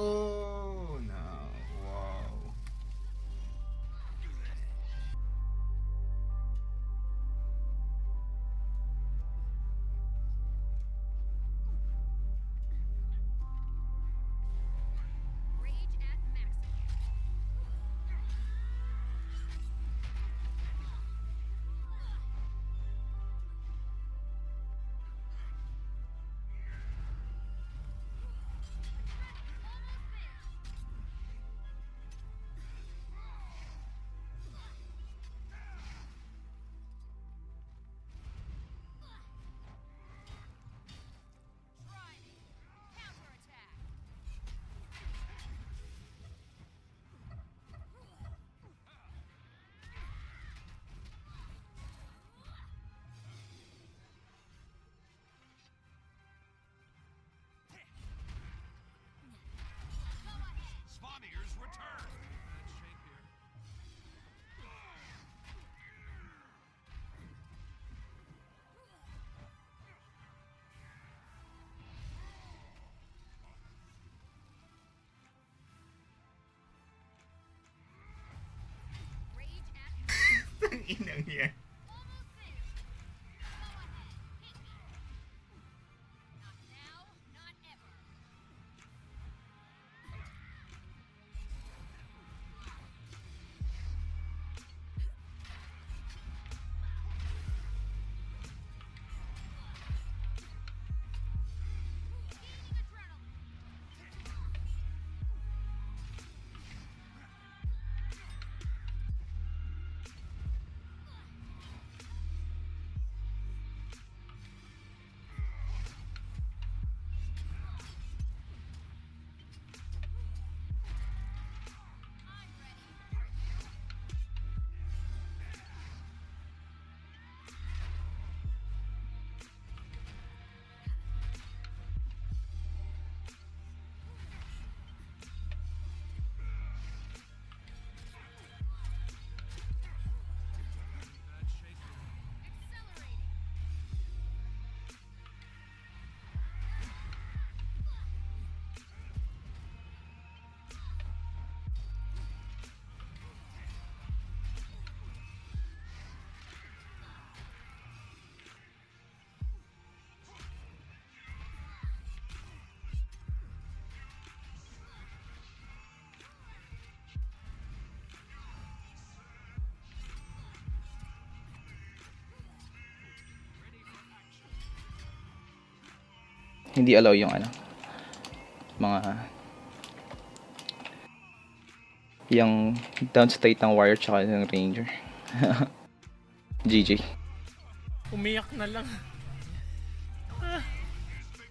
Oh. hindi allow yung ano mga yung downstate ng wire tsaka ng ranger. GG umiyak na lang.